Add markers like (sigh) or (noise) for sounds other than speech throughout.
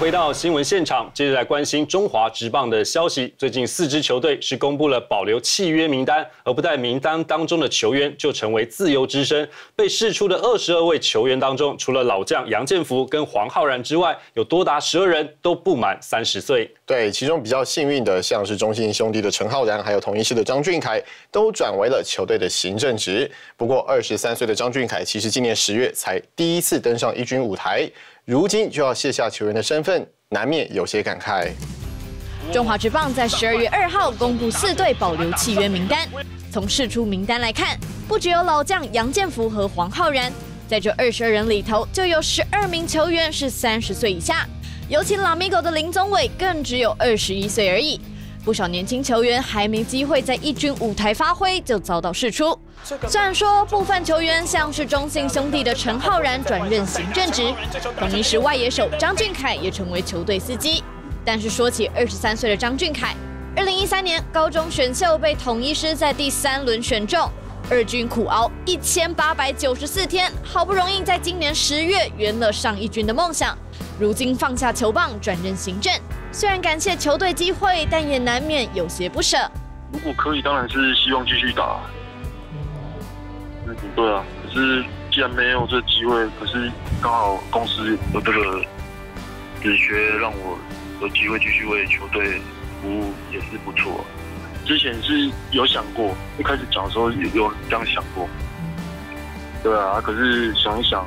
回到新闻现场，接着来关心中华职棒的消息。最近四支球队是公布了保留契约名单，而不在名单当中的球员就成为自由之身。被释出的二十二位球员当中，除了老将杨建福跟黄浩然之外，有多达十二人都不满三十岁。对，其中比较幸运的，像是中信兄弟的陈浩然，还有同一师的张俊凯，都转为了球队的行政职。不过，二十三岁的张俊凯，其实今年十月才第一次登上一军舞台。如今就要卸下球员的身份，难免有些感慨。中华职棒在十二月二号公布四队保留契约名单。从释出名单来看，不只有老将杨建福和黄浩然，在这二十二人里头，就有十二名球员是三十岁以下。尤其老米狗的林宗伟更只有二十一岁而已。不少年轻球员还没机会在一军舞台发挥，就遭到释出。虽然说部分球员像是中信兄弟的陈浩然转任行政职，同一时外野手张俊凯也成为球队司机。但是说起二十三岁的张俊凯，二零一三年高中选秀被统一师在第三轮选中，二军苦熬一千八百九十四天，好不容易在今年十月圆了上一军的梦想。如今放下球棒转任行政，虽然感谢球队机会，但也难免有些不舍。如果可以，当然是希望继续打。对啊，可是既然没有这机会，可是刚好公司有这个职缺，让我有机会继续为球队服务，也是不错。之前是有想过，一开始讲的时候有有这样想过。对啊，可是想一想，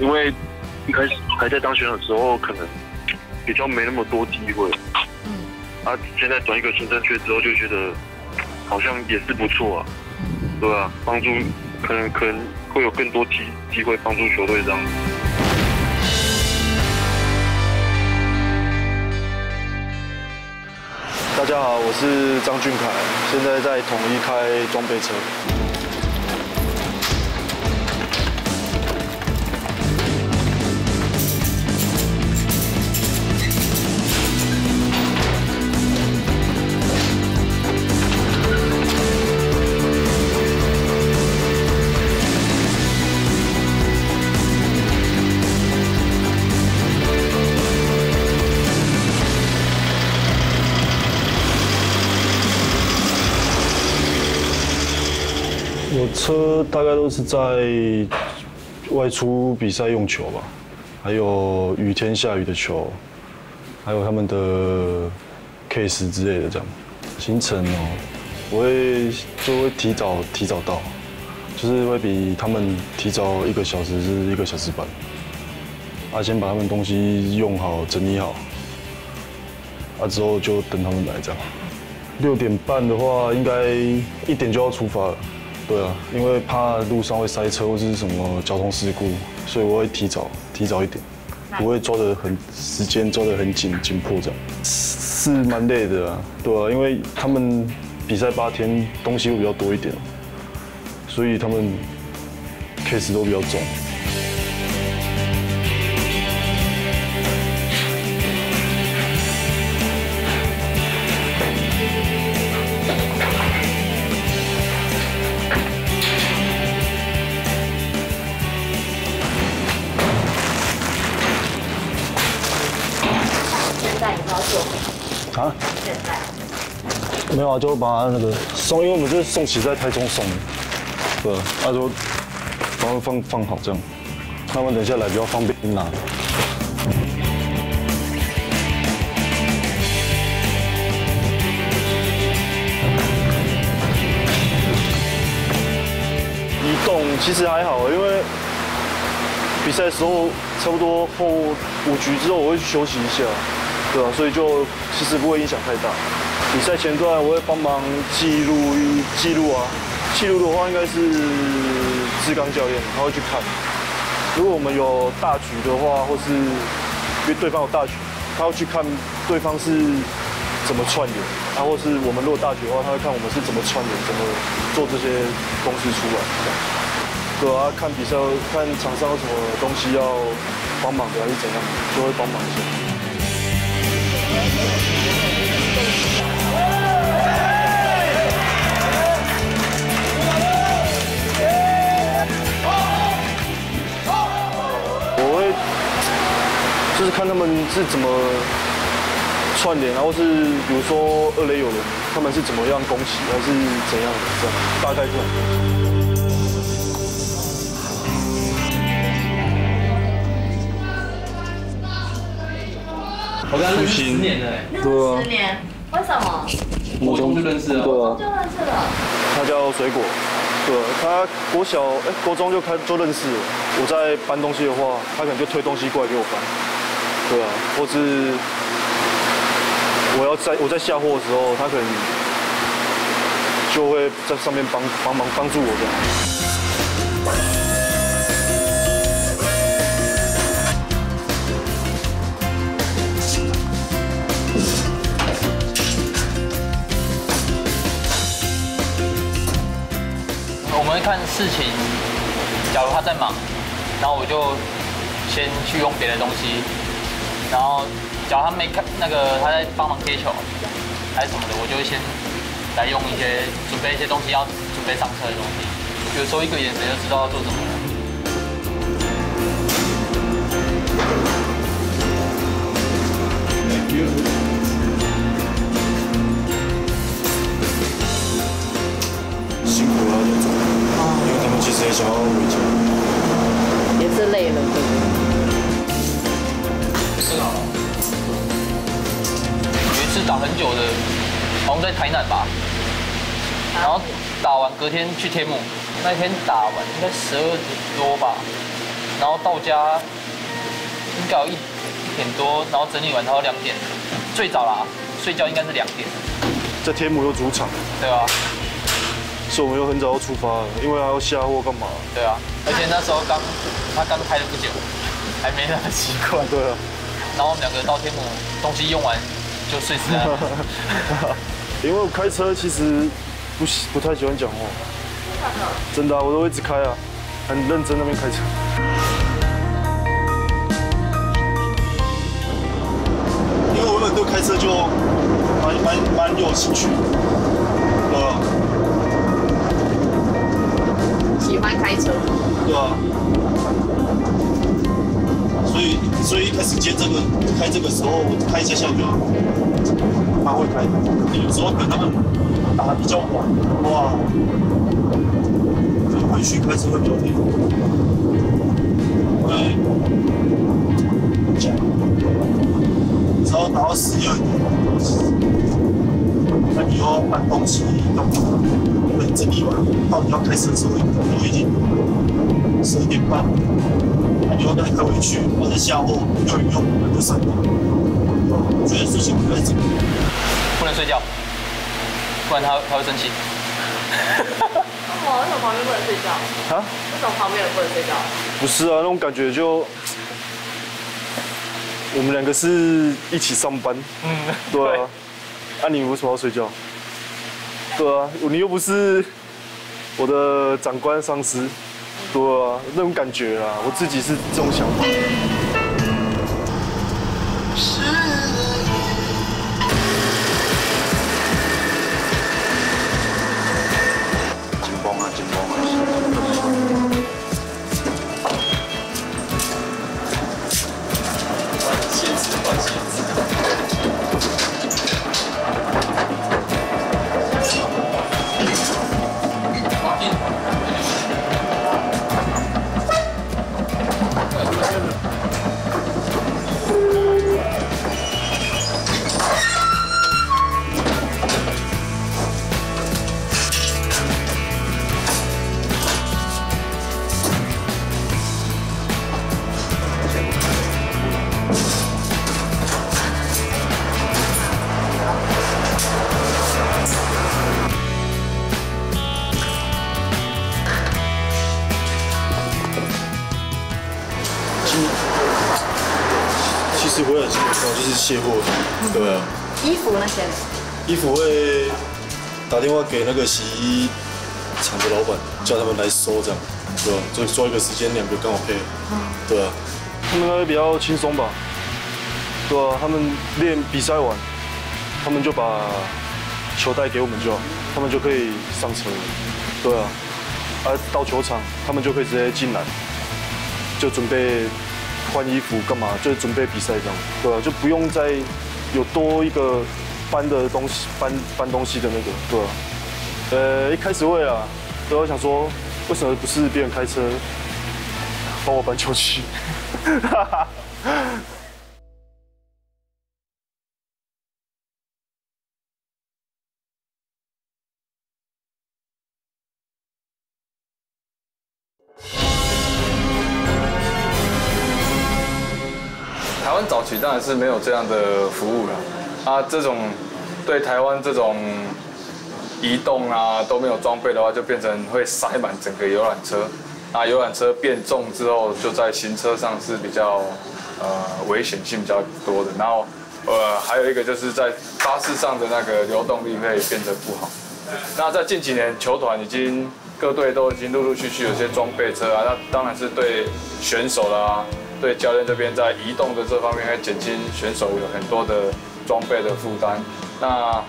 因为一开始还在当选的时候，可能比较没那么多机会。嗯。啊，现在转一个行政缺之后，就觉得好像也是不错啊。对啊，帮助可能可能会有更多机机会帮助球队这样。大家好，我是张俊凯，现在在统一开装备车。车大概都是在外出比赛用球吧，还有雨天下雨的球，还有他们的 case 之类的这样。行程哦，我会就会提早提早到，就是会比他们提早一个小时是一个小时半。啊，先把他们东西用好整理好，啊之后就等他们来这样。六点半的话，应该一点就要出发了。对啊，因为怕路上会塞车或者是什么交通事故，所以我会提早提早一点，不会抓得很时间抓得很紧紧迫这样，是蛮累的啊，对啊，因为他们比赛八天东西会比较多一点，所以他们 case 都比较重。啊？现在没有啊，就把那个送，因为我们是送起在台中送的，对，那就把它放放好这样，他们等下来比较方便拿。移动其实还好，因为比赛时候差不多后五局之后，我会去休息一下。对啊，所以就其实不会影响太大。比赛前段我会帮忙记录记录啊，记录的话应该是志刚教练，他会去看。如果我们有大局的话，或是因为对方有大局，他会去看对方是怎么串联，啊，或是我们如果大局的话，他会看我们是怎么串联，怎么做这些东西出来。对啊，看比赛看场上有什么东西要帮忙的还是怎样，就会帮忙一下。我会就是看他们是怎么串联，然后是比如说二垒有人，他们是怎么样攻击，还是怎样的这样，大概这种东西。我跟他认识十年了，对啊十年，为什么？国中就认识了。对啊，就认识了。他叫水果，对，他国小哎、国中就开就认识了。我在搬东西的话，他可能就推东西过来给我搬，对啊，或是我要在我在下货的时候，他可能就会在上面帮帮忙帮助我这样。事情，假如他在忙，然后我就先去用别的东西，然后假如他没看那个他在帮忙接球还是什么的，我就会先来用一些准备一些东西要准备上车的东西，有时候一个眼神就知道要做什么了。辛也。是累了，对不是啊。有一次打很久的，好像在台南吧，然后打完隔天去天母，那天打完应该十二点多吧，然后到家应该有一点多，然后整理完然后两点，最早啦，睡觉应该是两点，在天母有主场，对啊，所以我们又很早要出发了，因为还要下货干嘛？对啊，而且那时候刚他刚开了不久，还没那么习惯，对啊，然后我们两个到天母东西用完就睡死了。(laughs) 因为我开车其实不喜不太喜欢讲话，真的啊、我都一直开啊，很认真那边开车。因为我原本对开车就蛮蛮蛮有兴趣，喜欢开车。对啊。所以所以一开始接这个开这个时候，我开一下下就蛮会开。有时候可能他们打的比较晚，哇，就回去开车会比较累。对，讲，只要打到十一二点，那你要搬东西干嘛？等整理完，到你要开始的时候，都已经十一点半，那你要再开回去，或者下货用一用，那就三点。我觉得事情不能这里。不能睡觉，不然他他会生气。哇，为什么旁边不能睡觉？啊？为什么旁边也不能睡觉？不是啊，那种感觉就，我们两个是一起上班，嗯，对啊，那、你为什么要睡觉？对啊，你又不是我的长官上司，对啊，那种感觉啊，我自己是这种想法。就是卸货，对啊，衣服那些，衣服会打电话给那个洗衣厂的老板，叫他们来收，这样，对吧、就抓一个时间，两个刚好配，对啊。他们那边比较轻松吧，对啊，他们练比赛完，他们就把球带给我们就好，他们就可以上车了，对啊。啊，到球场他们就可以直接进来，就准备换衣服干嘛，就是准备比赛这样，对啊，就不用再有多一个搬的东西搬搬东西的那个，对啊。呃，一开始会啊，对我想说，为什么不是别人开车帮我搬球器？台 (laughs) 然是没有这样的服务了，啊，这种对台湾这种移动啊都没有装备的话，就变成会塞满整个游览车，那游览车变重之后，就在行车上是比较呃危险性比较多的，然后呃还有一个就是在巴士上的那个流动力会变得不好。那在近几年，球团已经各队都已经陆陆续续有些装备车啊，那当然是对选手啦。对教练这边在移动的这方面，会减轻选手有很多的装备的负担。那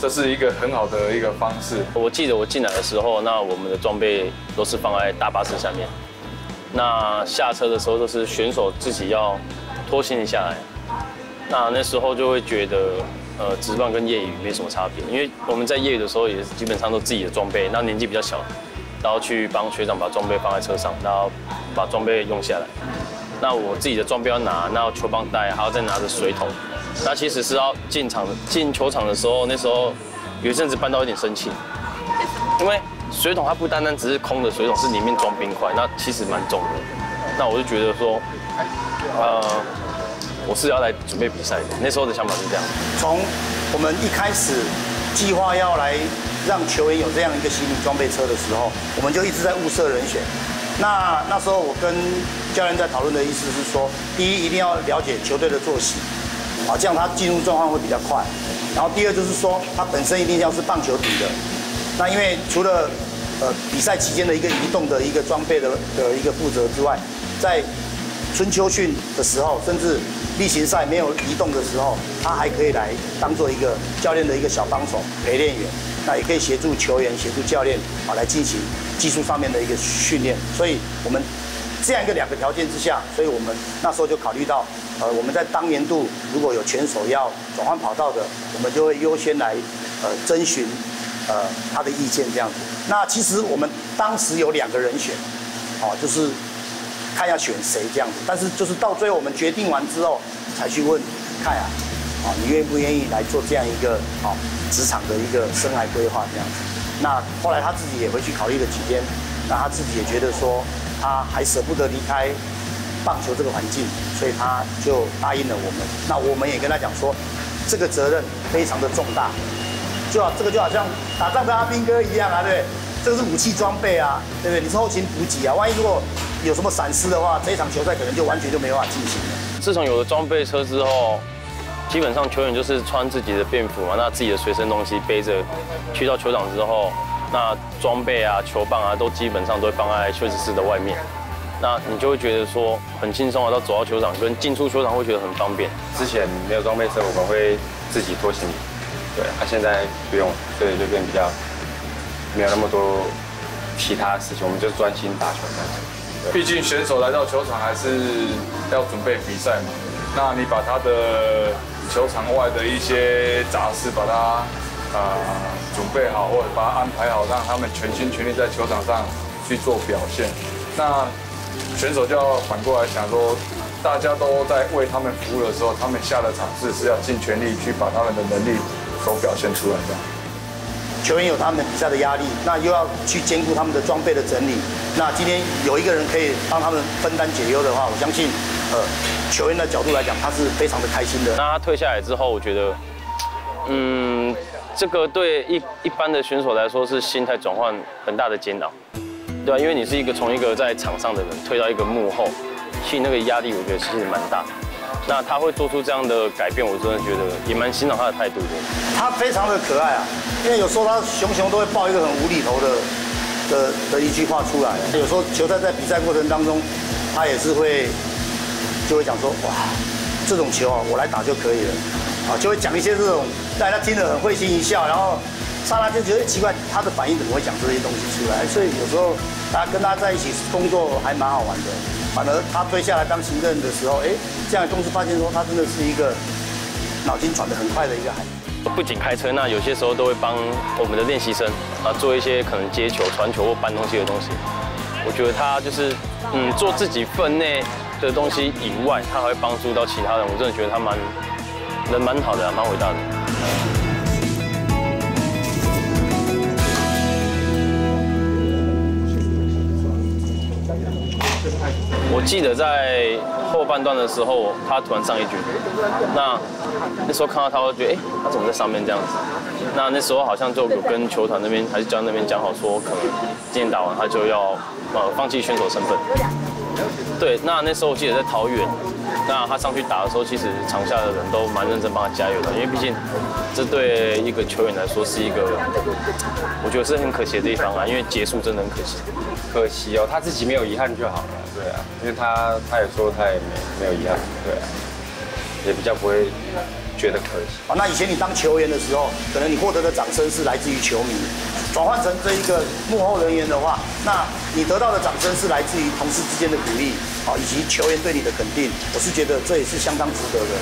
这是一个很好的一个方式。我记得我进来的时候，那我们的装备都是放在大巴士下面。那下车的时候都是选手自己要拖行李下来。那那时候就会觉得，呃，职棒跟业余没什么差别，因为我们在业余的时候也基本上都自己的装备，那年纪比较小，然后去帮学长把装备放在车上，然后把装备用下来。那我自己的装备要拿，那球棒带，还要再拿着水桶。那其实是要进场进球场的时候，那时候有一阵子搬到有点生气，因为水桶它不单单只是空的水桶，是里面装冰块，那其实蛮重的。那我就觉得说，呃，我是要来准备比赛的。那时候的想法是这样。从我们一开始计划要来让球员有这样一个行李装备车的时候，我们就一直在物色人选。那那时候我跟教练在讨论的意思是说，第一一定要了解球队的作息，啊，这样他进入状况会比较快。然后第二就是说，他本身一定要是棒球底的。那因为除了呃比赛期间的一个移动的一个装备的的一个负责之外，在春秋训的时候，甚至例行赛没有移动的时候，他还可以来当做一个教练的一个小帮手陪练员。那也可以协助球员、协助教练啊来进行技术上面的一个训练。所以我们这样一个两个条件之下，所以我们那时候就考虑到，呃，我们在当年度如果有选手要转换跑道的，我们就会优先来呃征询呃他的意见这样子。那其实我们当时有两个人选，哦，就是看要选谁这样子。但是就是到最后我们决定完之后，才去问看啊，啊，你愿不愿意来做这样一个啊？职场的一个生涯规划这样子，那后来他自己也回去考虑了几天，那他自己也觉得说他还舍不得离开棒球这个环境，所以他就答应了我们。那我们也跟他讲说，这个责任非常的重大，就好这个就好像打仗的阿兵哥一样啊，对这个是武器装备啊，对不对？你是后勤补给啊，万一如果 (laughs) 有什么闪失的话，这一场球赛可能就完全就没办法进行了。自从有了装备车之后。基本上球员就是穿自己的便服嘛，那自己的随身东西背着，去到球场之后，那装备啊、球棒啊，都基本上都会放在休息室的外面。那你就会觉得说很轻松啊，到走到球场跟进出球场会觉得很方便。之前没有装备车，我们会自己拖行李，对，他现在不用，所以就变比较没有那么多其他事情，我们就专心打球这样子。毕竟选手来到球场还是要准备比赛嘛，那你把他的。球场外的一些杂事，把它啊准备好，或者把它安排好，让他们全心全力在球场上去做表现。那选手就要反过来想说，大家都在为他们服务的时候，他们下了场是是要尽全力去把他们的能力都表现出来的。球员有他们比赛的压力，那又要去兼顾他们的装备的整理。那今天有一个人可以帮他们分担解忧的话，我相信，呃，球员的角度来讲，他是非常的开心的。那他退下来之后，我觉得，嗯，这个对一一般的选手来说是心态转换很大的煎熬，对吧？因为你是一个从一个在场上的人退到一个幕后，其实那个压力我觉得其实蛮大的。那他会做出这样的改变，我真的觉得也蛮欣赏他的态度的。他非常的可爱啊，因为有时候他熊熊都会爆一个很无厘头的的的一句话出来。有时候球赛在比赛过程当中，他也是会就会讲说哇，这种球啊，我来打就可以了，啊，就会讲一些这种，大家听得很会心一笑，然后莎拉就觉得奇怪，他的反应怎么会讲这些东西出来？所以有时候大家跟他在一起工作还蛮好玩的。反而他追下来当行政的时候，哎，这样公司发现说他真的是一个脑筋转得很快的一个孩子。不仅开车，那有些时候都会帮我们的练习生啊做一些可能接球、传球或搬东西的东西。我觉得他就是嗯做自己分内的东西以外，他还会帮助到其他人。我真的觉得他蛮人蛮好的，蛮伟大的。我记得在后半段的时候，他突然上一局，那那时候看到他，我觉得哎，他怎么在上面这样子？那那时候好像就有跟球团那边还是教练那边讲好，说可能今天打完他就要呃放弃选手身份。对，那那时候我记得在桃园，那他上去打的时候，其实场下的人都蛮认真帮他加油的，因为毕竟这对一个球员来说是一个，我觉得是很可惜的地方啊，因为结束真的很可惜。可惜哦，他自己没有遗憾就好了。对啊，因为他他也说他也没没有遗憾，对啊，也比较不会觉得可惜。啊，那以前你当球员的时候，可能你获得的掌声是来自于球迷，转换成这一个幕后人员的话，那你得到的掌声是来自于同事之间的鼓励，啊，以及球员对你的肯定。我是觉得这也是相当值得的，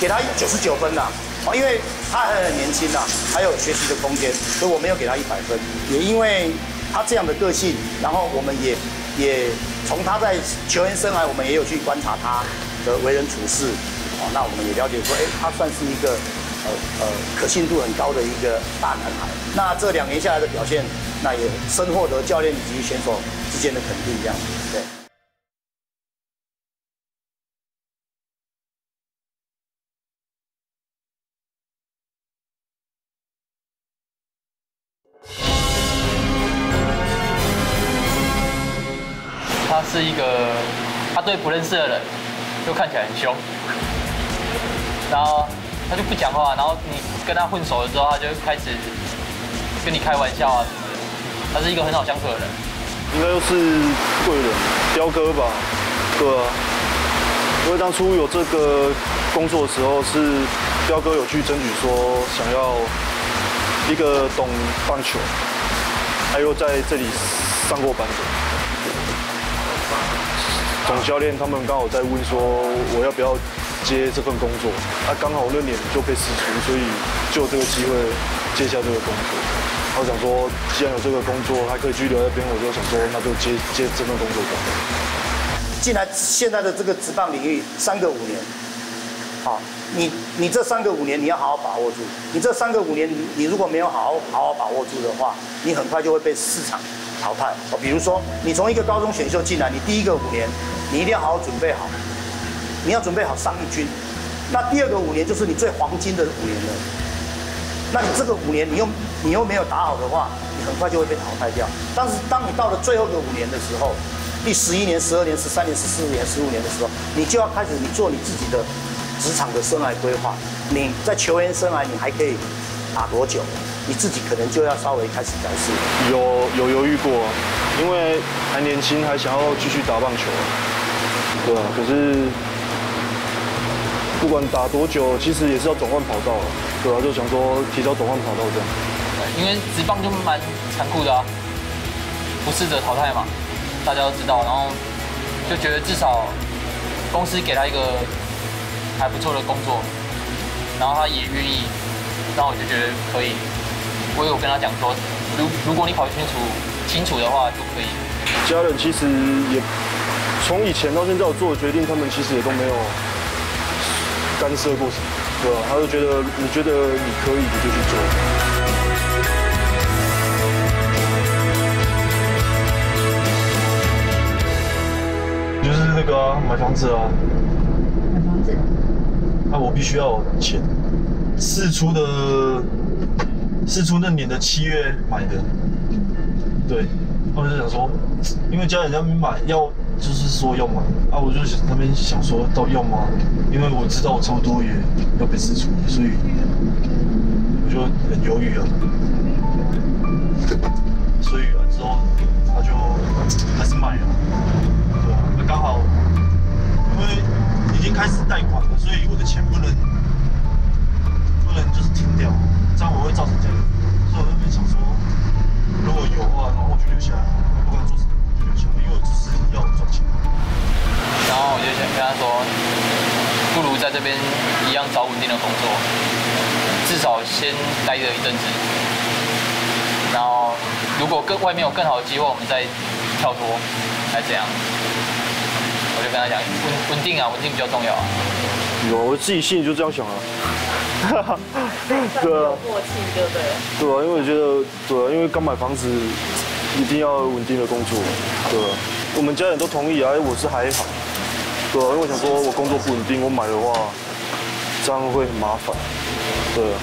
给他九十九分呐，啊，因为他还很年轻呐，还有学习的空间，所以我没有给他一百分，也因为。他这样的个性，然后我们也也从他在球员生涯，我们也有去观察他的为人处事，哦，那我们也了解说，哎，他算是一个呃呃可信度很高的一个大男孩。那这两年下来的表现，那也深获得教练以及选手之间的肯定，这样子，对。是一个，他对不认识的人就看起来很凶，然后他就不讲话，然后你跟他混熟了之后，他就开始跟你开玩笑啊什么的。他是一个很好相处的人，应该又是贵人彪哥吧？对啊，因为当初有这个工作的时候，是彪哥有去争取说想要一个懂棒球，还有在这里上过班的。总教练他们刚好在问说我要不要接这份工作，啊，刚好那年就被释出，所以就这个机会接下这个工作。我想说，既然有这个工作还可以居留在边，我就想说那就接接这份工作吧。进来现在的这个职棒领域三个五年，好，你你这三个五年你要好好把握住。你这三个五年你如果没有好好好好把握住的话，你很快就会被市场。淘汰哦，比如说你从一个高中选秀进来，你第一个五年，你一定要好好准备好，你要准备好上一军。那第二个五年就是你最黄金的五年了。那你这个五年你又你又没有打好的话，你很快就会被淘汰掉。但是当你到了最后个五年的时候，第十一年、十二年、十三年、十四年、十五年的时候，你就要开始你做你自己的职场的生涯规划。你在球员生涯你还可以打多久？你自己可能就要稍微开始调试。有有犹豫过，因为还年轻，还想要继续打棒球。对啊，可是不管打多久，其实也是要转换跑道了。对啊，就想说提早转换跑道这样。因为直棒就蛮残酷的啊，不试者淘汰嘛，大家都知道。然后就觉得至少公司给他一个还不错的工作，然后他也愿意，那我就觉得可以。我有跟他讲说，如如果你考虑清楚清楚的话，就可以。家人其实也从以前到现在我做的决定，他们其实也都没有干涉过什么，对吧？他就觉得你觉得你可以，你就去做。就是那个买房子啊。买房子。那我必须要钱，试出的。是出那年的七月买的，对，他们就想说，因为家人要买要，就是说要买，啊，我就那边想说到要吗？因为我知道我差不多也要被释出，所以我就很犹豫啊。所以啊之后他就还是买了，对，那刚好因为已经开始贷款了，所以我的钱不能不能就是停掉这样我会造成这样所以我那边想说如果有的话然后我就留下来不管做什么我就留下来因为我只是要赚钱。然后我就想跟他说不如在这边一样找稳定的工作至少先待着一阵子然后如果更外面有更好的机会我们再跳脱还是这样？我就跟他讲稳稳定啊稳定比较重要啊。有，我自己心里就这样想啊。(laughs) 对啊，默契对不对？对啊，因为我觉得，对啊，因为刚买房子，一定要稳定的工作，对啊。我们家人都同意啊，我是还好，对啊，因为我想说我工作不稳定，我买的话，这样会很麻烦，对啊。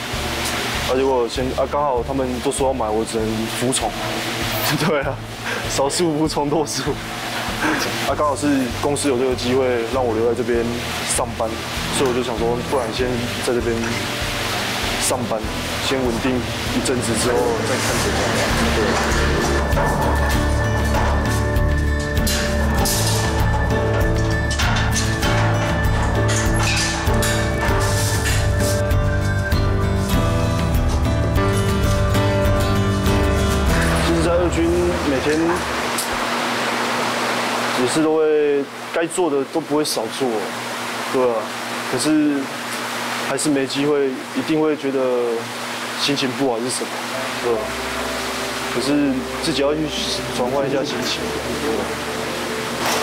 而且我先啊，刚好他们都说要买，我只能服从，(laughs) 对啊，少数服从多数。(laughs) 啊，刚好是公司有这个机会让我留在这边上班，所以我就想说，不然先在这边上班，先稳定一阵子之后再看怎么样。对。就是在二军每天。也是都会该做的都不会少做，对吧？可是还是没机会，一定会觉得心情不好是什么，对吧？可是自己要去转换一下心情，对？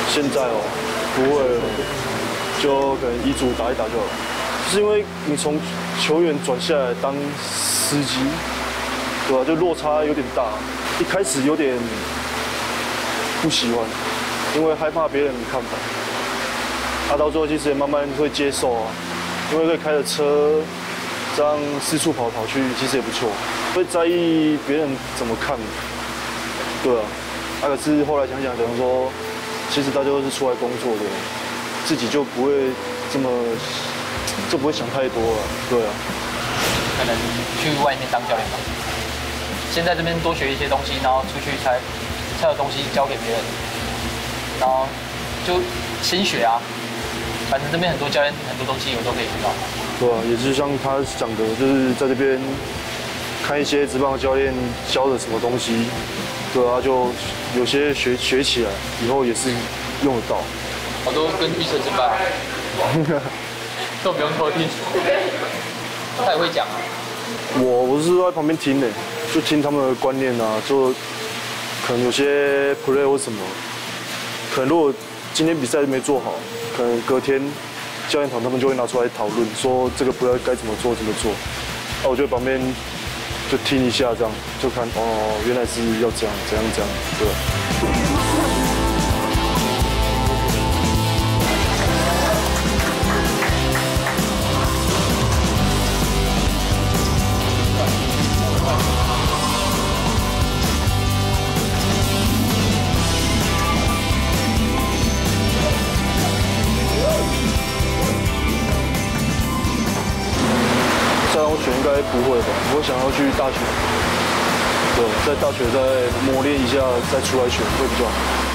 现在哦，不会了，就可能一组打一打就好。就是因为你从球员转下来当司机，对吧？就落差有点大，一开始有点不喜欢。因为害怕别人的看法，他到最后其实也慢慢会接受啊。因为可以开着车这样四处跑跑去，其实也不错。会在意别人怎么看，对啊。那可是后来想想，等于说，其实大家都是出来工作的，自己就不会这么就不会想太多了，对啊。可能去外面当教练吧。先在这边多学一些东西，然后出去才才有东西教给别人。然后就先学啊，反正这边很多教练很多东西我都可以学到。对啊，也是像他讲的，就是在这边看一些职棒的教练教的什么东西，对啊，就有些学学起来，以后也是用得到。我都跟玉成吃饭，(laughs) 都不用偷听，他也会讲啊。我我是在旁边听的，就听他们的观念啊，就可能有些 play 或什么。可能如果今天比赛没做好，可能隔天教练团他们就会拿出来讨论，说这个不知道该怎么做怎么做。那我就旁边就听一下，这样就看哦，原来是要这样，怎样这样，对。想要去大学，对，在大学再磨练一下，再出来选会比较好。